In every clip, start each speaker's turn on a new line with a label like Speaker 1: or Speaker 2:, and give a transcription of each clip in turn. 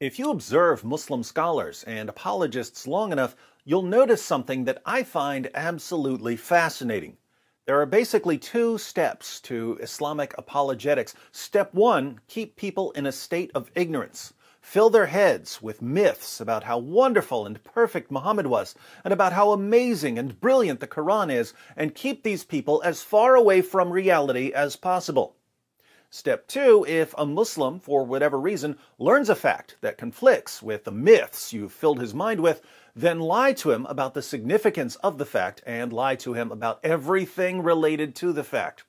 Speaker 1: If you observe Muslim scholars and apologists long enough, you'll notice something that I find absolutely fascinating. There are basically two steps to Islamic apologetics. Step one, keep people in a state of ignorance. Fill their heads with myths about how wonderful and perfect Muhammad was, and about how amazing and brilliant the Quran is, and keep these people as far away from reality as possible. Step two, if a Muslim, for whatever reason, learns a fact that conflicts with the myths you've filled his mind with, then lie to him about the significance of the fact and lie to him about everything related to the fact.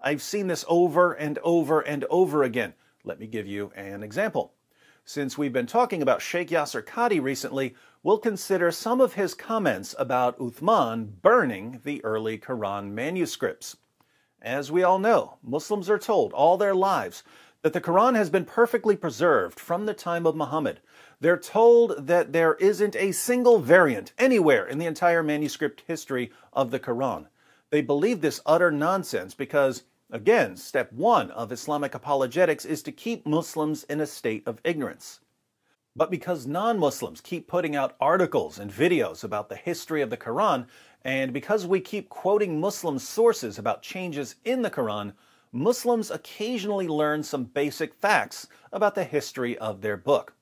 Speaker 1: I've seen this over and over and over again. Let me give you an example. Since we've been talking about Sheikh Yasir Qadhi recently, we'll consider some of his comments about Uthman burning the early Quran manuscripts. As we all know, Muslims are told all their lives that the Quran has been perfectly preserved from the time of Muhammad. They're told that there isn't a single variant anywhere in the entire manuscript history of the Quran. They believe this utter nonsense because, again, step one of Islamic apologetics is to keep Muslims in a state of ignorance. But because non Muslims keep putting out articles and videos about the history of the Quran, and because we keep quoting Muslim sources about changes in the Quran, Muslims occasionally learn some basic facts about the history of their book.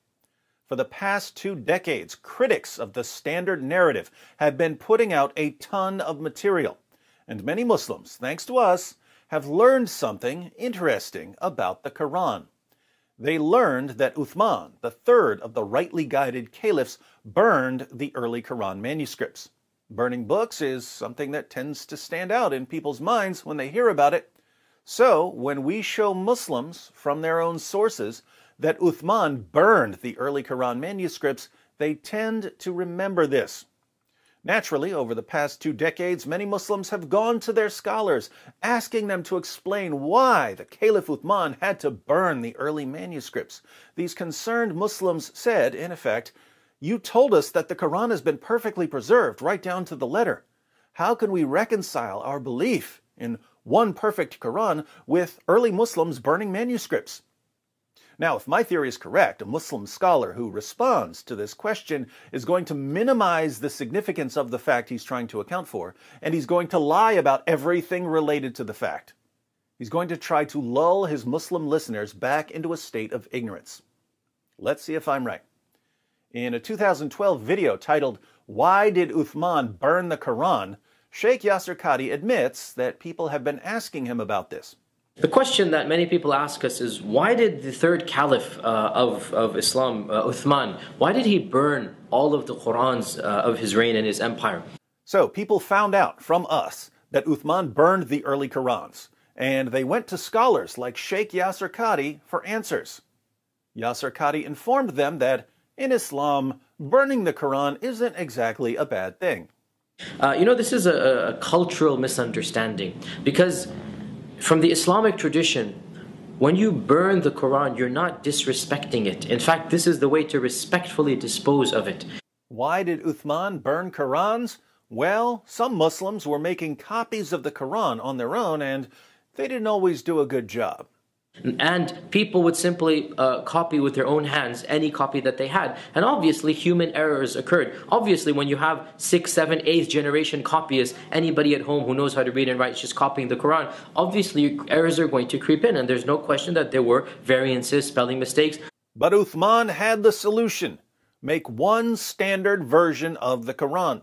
Speaker 1: For the past two decades, critics of the standard narrative have been putting out a ton of material, and many Muslims, thanks to us, have learned something interesting about the Quran. They learned that Uthman, the third of the rightly guided caliphs, burned the early Quran manuscripts. Burning books is something that tends to stand out in people's minds when they hear about it. So, when we show Muslims from their own sources that Uthman burned the early Quran manuscripts, they tend to remember this. Naturally, over the past two decades, many Muslims have gone to their scholars, asking them to explain why the Caliph Uthman had to burn the early manuscripts. These concerned Muslims said, in effect, You told us that the Quran has been perfectly preserved, right down to the letter. How can we reconcile our belief in one perfect Quran with early Muslims burning manuscripts? Now, if my theory is correct, a Muslim scholar who responds to this question is going to minimize the significance of the fact he's trying to account for, and he's going to lie about everything related to the fact. He's going to try to lull his Muslim listeners back into a state of ignorance. Let's see if I'm right. In a 2012 video titled, Why Did Uthman Burn the Quran? Sheikh Yasir Qadhi admits that people have been asking him about this.
Speaker 2: The question that many people ask us is why did the third caliph uh, of, of Islam, uh, Uthman, why did he burn all of the Qurans uh, of his reign and his empire?
Speaker 1: So people found out from us that Uthman burned the early Qurans, and they went to scholars like Sheikh Yasir Qadhi for answers. Yasir Qadhi informed them that in Islam, burning the Quran isn't exactly a bad thing.
Speaker 2: Uh, you know, this is a, a cultural misunderstanding because from the Islamic tradition, when you burn the Quran, you're not disrespecting it. In fact, this is the way to respectfully dispose of it.
Speaker 1: Why did Uthman burn Qurans? Well, some Muslims were making copies of the Quran on their own and they didn't always do a good job.
Speaker 2: And people would simply uh, copy with their own hands any copy that they had. And obviously, human errors occurred. Obviously, when you have six, seven, eighth generation copyists, anybody at home who knows how to read and write is just copying the Quran, obviously errors are going to creep in. And there's no question that there were variances, spelling mistakes.
Speaker 1: But Uthman had the solution make one standard version of the Quran.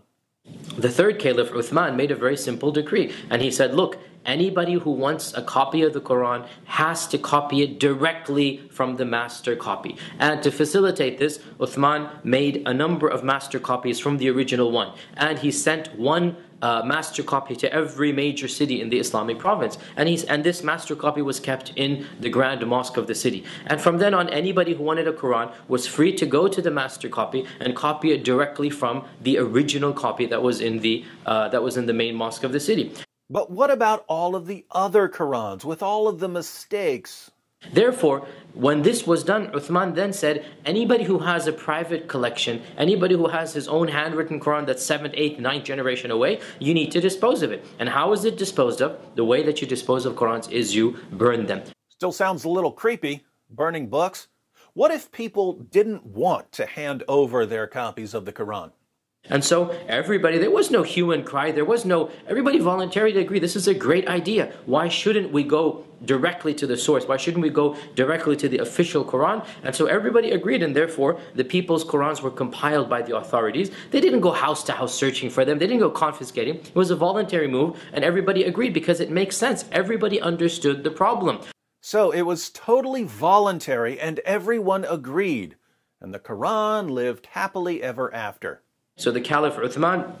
Speaker 2: The third caliph, Uthman, made a very simple decree. And he said, Look, anybody who wants a copy of the Quran has to copy it directly from the master copy. And to facilitate this, Uthman made a number of master copies from the original one. And he sent one uh, master copy to every major city in the Islamic province. And, he's, and this master copy was kept in the grand mosque of the city. And from then on, anybody who wanted a Quran was free to go to the master copy and copy it directly from the original copy that was in the, uh, that was in the main mosque of the city.
Speaker 1: But what about all of the other Qurans with all of the mistakes?
Speaker 2: Therefore, when this was done, Uthman then said, anybody who has a private collection, anybody who has his own handwritten Quran that's 7th, 8th, 9th generation away, you need to dispose of it. And how is it disposed of? The way that you dispose of Qurans is you burn them.
Speaker 1: Still sounds a little creepy, burning books. What if people didn't want to hand over their copies of the Quran?
Speaker 2: And so everybody, there was no hue and cry. There was no, everybody voluntarily agreed this is a great idea. Why shouldn't we go directly to the source? Why shouldn't we go directly to the official Quran? And so everybody agreed, and therefore the people's Qurans were compiled by the authorities. They didn't go house to house searching for them, they didn't go confiscating. It was a voluntary move, and everybody agreed because it makes sense. Everybody understood the problem.
Speaker 1: So it was totally voluntary, and everyone agreed. And the Quran lived happily ever after.
Speaker 2: So the Caliph Uthman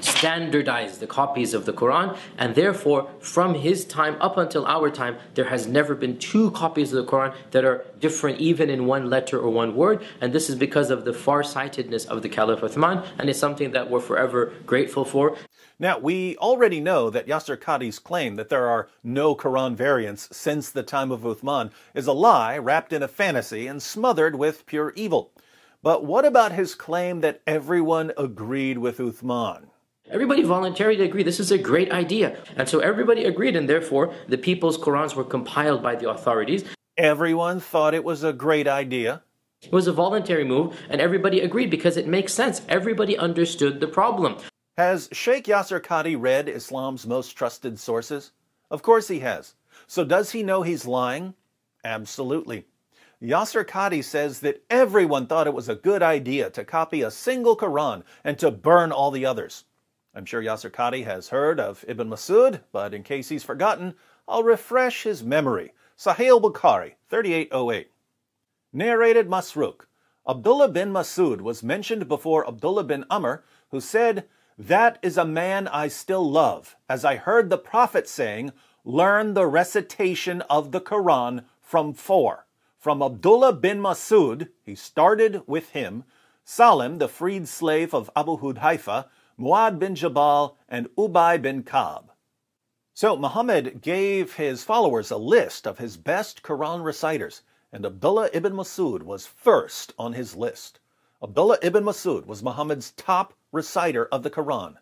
Speaker 2: standardized the copies of the Quran, and therefore, from his time up until our time, there has never been two copies of the Quran that are different, even in one letter or one word. And this is because of the far-sightedness of the Caliph Uthman, and it's something that we're forever grateful for.
Speaker 1: Now, we already know that Yasir Qadhi's claim that there are no Quran variants since the time of Uthman is a lie wrapped in a fantasy and smothered with pure evil. But what about his claim that everyone agreed with Uthman?
Speaker 2: Everybody voluntarily agreed this is a great idea. And so everybody agreed, and therefore the people's Qurans were compiled by the authorities.
Speaker 1: Everyone thought it was a great idea.
Speaker 2: It was a voluntary move, and everybody agreed because it makes sense. Everybody understood the problem.
Speaker 1: Has Sheikh Yasir Qadhi read Islam's most trusted sources? Of course he has. So does he know he's lying? Absolutely. Yasir Qadhi says that everyone thought it was a good idea to copy a single Quran and to burn all the others. I'm sure Yasir Qadhi has heard of Ibn Masud, but in case he's forgotten, I'll refresh his memory. Sahih al-Bukhari, 3808. Narrated Masruq. Abdullah bin Masud was mentioned before Abdullah bin Amr, who said, That is a man I still love, as I heard the Prophet saying, Learn the recitation of the Quran from four. From Abdullah bin Masud, he started with him, Salim, the freed slave of Abu Hudhaifa, Muad bin Jabal, and Ubay bin Kab. So Muhammad gave his followers a list of his best Quran reciters, and Abdullah ibn Masud was first on his list. Abdullah ibn Masud was Muhammad's top reciter of the Quran.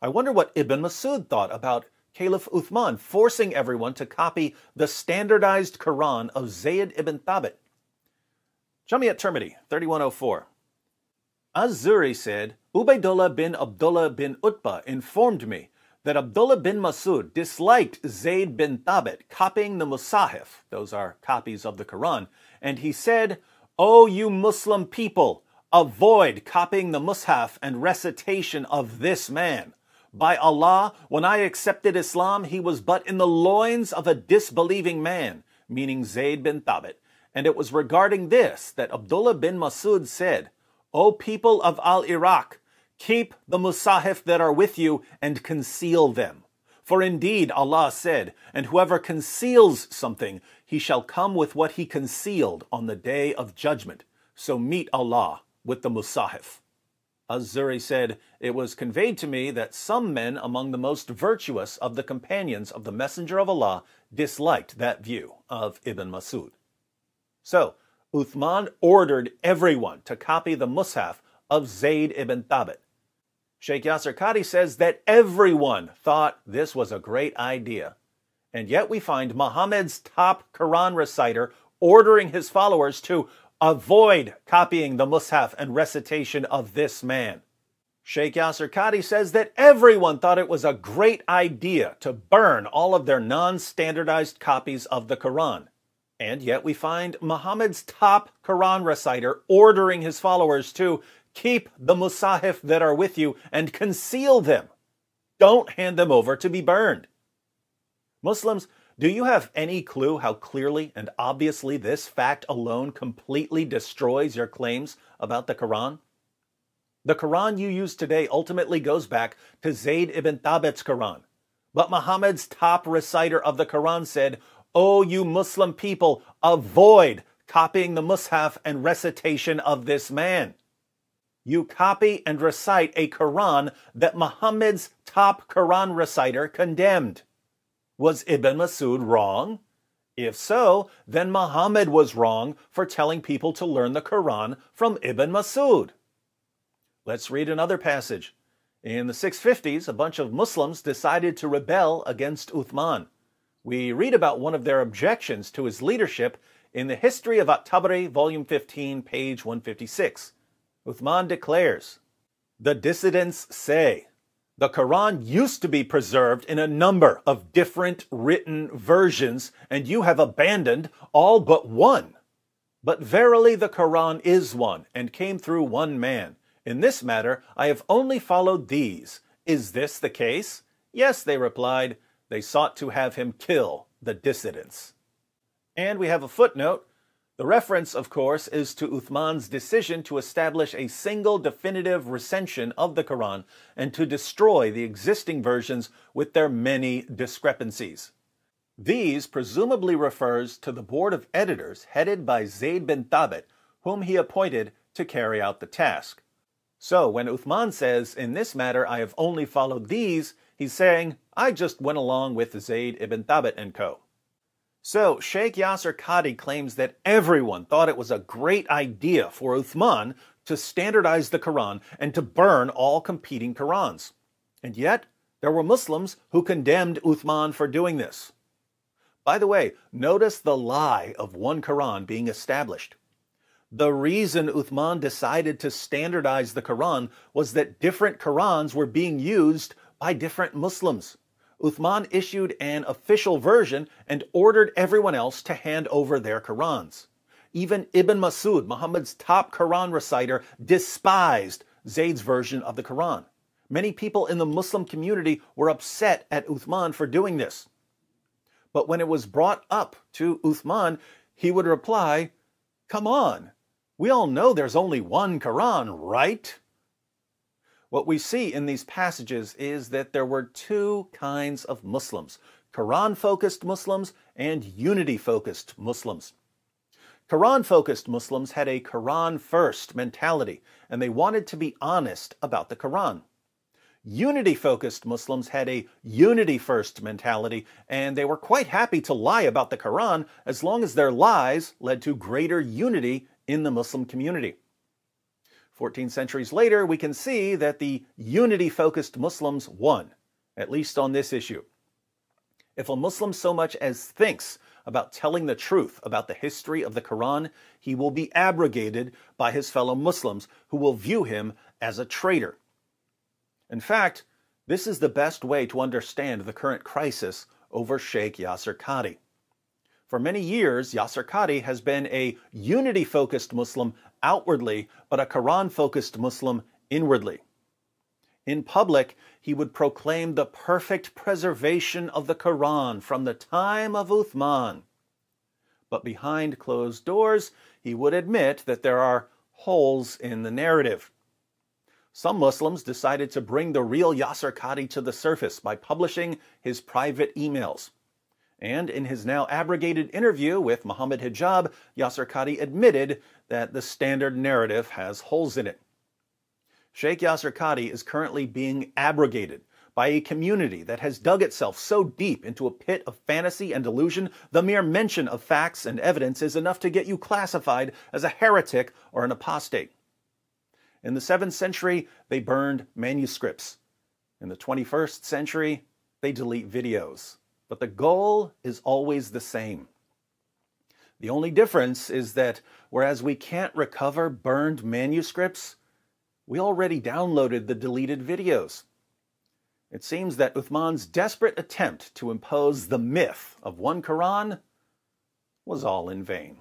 Speaker 1: I wonder what Ibn Masud thought about Caliph Uthman forcing everyone to copy the standardized Quran of Zayd ibn Thabit. Jami at-Tirmidhi, 3104. Az-Zuhri said, Ubaidullah bin Abdullah bin Utbah informed me that Abdullah bin Masud disliked Zayd bin Thabit copying the Musahif, those are copies of the Quran, and he said, O you Muslim people, avoid copying the Mus'haf and recitation of this man. By Allah, when I accepted Islam, he was but in the loins of a disbelieving man, meaning Zayd bin Thabit. And it was regarding this that Abdullah bin Masud said, O people of Al Iraq, keep the Musahif that are with you and conceal them. For indeed Allah said, And whoever conceals something, he shall come with what he concealed on the day of judgment. So meet Allah with the Musahif. Az-Zuhri said, It was conveyed to me that some men among the most virtuous of the companions of the Messenger of Allah disliked that view of Ibn Masud. So, Uthman ordered everyone to copy the Mus'haf of Zayd ibn Thabit. Sheikh Yasir Qadhi says that everyone thought this was a great idea. And yet we find Muhammad's top Quran reciter ordering his followers to Avoid copying the Mus'haf and recitation of this man. Sheikh Yasir Qadhi says that everyone thought it was a great idea to burn all of their non standardized copies of the Quran. And yet we find Muhammad's top Quran reciter ordering his followers to keep the Musahif that are with you and conceal them. Don't hand them over to be burned. Muslims do you have any clue how clearly and obviously this fact alone completely destroys your claims about the Quran? The Quran you use today ultimately goes back to Zayd ibn Thabit's Quran. But Muhammad's top reciter of the Quran said, O you Muslim people, avoid copying the Mus'haf and recitation of this man. You copy and recite a Quran that Muhammad's top Quran reciter condemned. Was Ibn Masud wrong? If so, then Muhammad was wrong for telling people to learn the Quran from Ibn Masud. Let's read another passage. In the 650s, a bunch of Muslims decided to rebel against Uthman. We read about one of their objections to his leadership in the History of At-Tabari, Volume 15, page 156. Uthman declares, The dissidents say, the Quran used to be preserved in a number of different written versions, and you have abandoned all but one. But verily the Quran is one, and came through one man. In this matter I have only followed these. Is this the case? Yes, they replied. They sought to have him kill the dissidents. And we have a footnote the reference, of course, is to Uthman's decision to establish a single definitive recension of the Quran and to destroy the existing versions with their many discrepancies. These presumably refers to the board of editors headed by Zayd bin Thabit, whom he appointed to carry out the task. So when Uthman says, In this matter I have only followed these, he's saying, I just went along with Zayd ibn Thabit and co. So, Sheikh Yasser Qadhi claims that everyone thought it was a great idea for Uthman to standardize the Quran and to burn all competing Qurans. And yet, there were Muslims who condemned Uthman for doing this. By the way, notice the lie of one Quran being established. The reason Uthman decided to standardize the Quran was that different Qurans were being used by different Muslims. Uthman issued an official version and ordered everyone else to hand over their Qurans. Even Ibn Masud, Muhammad's top Quran reciter, despised Zayd's version of the Quran. Many people in the Muslim community were upset at Uthman for doing this. But when it was brought up to Uthman, he would reply, Come on, we all know there's only one Quran, right? What we see in these passages is that there were two kinds of Muslims Quran focused Muslims and unity focused Muslims. Quran focused Muslims had a Quran first mentality and they wanted to be honest about the Quran. Unity focused Muslims had a unity first mentality and they were quite happy to lie about the Quran as long as their lies led to greater unity in the Muslim community. 14 centuries later, we can see that the unity focused Muslims won, at least on this issue. If a Muslim so much as thinks about telling the truth about the history of the Quran, he will be abrogated by his fellow Muslims who will view him as a traitor. In fact, this is the best way to understand the current crisis over Sheikh Yasser Qadhi. For many years, Yasser Qadhi has been a unity focused Muslim outwardly, but a Quran focused Muslim inwardly. In public, he would proclaim the perfect preservation of the Quran from the time of Uthman. But behind closed doors, he would admit that there are holes in the narrative. Some Muslims decided to bring the real Yasser Qadhi to the surface by publishing his private emails. And in his now abrogated interview with Muhammad Hijab, Yasser Qadhi admitted that the standard narrative has holes in it. Sheikh Yasser Qadhi is currently being abrogated by a community that has dug itself so deep into a pit of fantasy and delusion, the mere mention of facts and evidence is enough to get you classified as a heretic or an apostate. In the 7th century, they burned manuscripts. In the 21st century, they delete videos but the goal is always the same. The only difference is that whereas we can't recover burned manuscripts, we already downloaded the deleted videos. It seems that Uthman's desperate attempt to impose the myth of one Quran was all in vain.